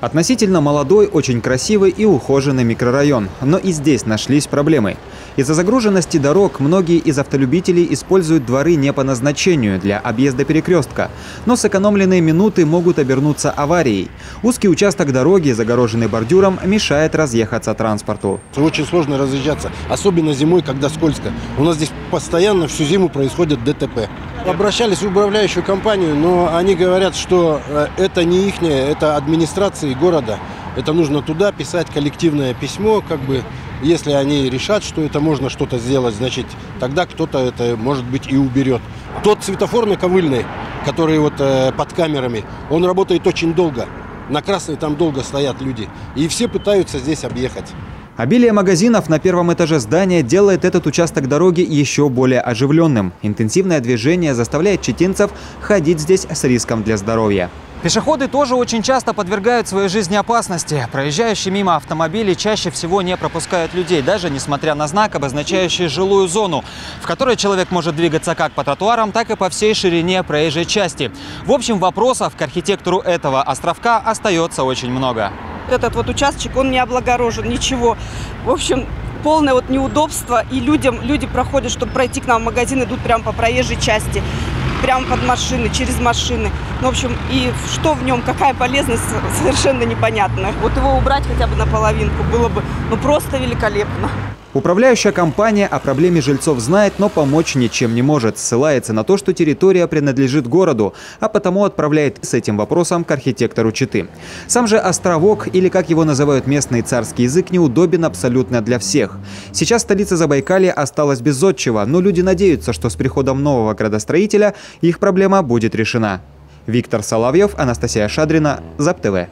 Относительно молодой, очень красивый и ухоженный микрорайон. Но и здесь нашлись проблемы. Из-за загруженности дорог многие из автолюбителей используют дворы не по назначению для объезда перекрестка. Но сэкономленные минуты могут обернуться аварией. Узкий участок дороги, загороженный бордюром, мешает разъехаться транспорту. Очень сложно разъезжаться, особенно зимой, когда скользко. У нас здесь постоянно всю зиму происходит ДТП. Обращались в управляющую компанию, но они говорят, что э, это не их, это администрации города. Это нужно туда писать коллективное письмо, как бы, если они решат, что это можно что-то сделать, значит, тогда кто-то это, может быть, и уберет. Тот светофорный ковыльный, который вот э, под камерами, он работает очень долго. На красной там долго стоят люди. И все пытаются здесь объехать. Обилие магазинов на первом этаже здания делает этот участок дороги еще более оживленным. Интенсивное движение заставляет читинцев ходить здесь с риском для здоровья. Пешеходы тоже очень часто подвергают своей жизни опасности. Проезжающие мимо автомобили чаще всего не пропускают людей, даже несмотря на знак, обозначающий жилую зону, в которой человек может двигаться как по тротуарам, так и по всей ширине проезжей части. В общем, вопросов к архитектору этого островка остается очень много. Этот вот участок, он не облагорожен, ничего. В общем, полное вот неудобство. И людям, люди проходят, чтобы пройти к нам в магазин, идут прямо по проезжей части прямо под машины, через машины. Ну, в общем, и что в нем, какая полезность, совершенно непонятно. Вот его убрать хотя бы наполовинку было бы ну, просто великолепно. Управляющая компания о проблеме жильцов знает, но помочь ничем не может. Ссылается на то, что территория принадлежит городу, а потому отправляет с этим вопросом к архитектору Читы. Сам же островок, или как его называют местный царский язык, неудобен абсолютно для всех. Сейчас столица Забайкалья осталась без зодчего, но люди надеются, что с приходом нового градостроителя их проблема будет решена. Виктор Соловьев, Анастасия Шадрина, ЗАП-ТВ.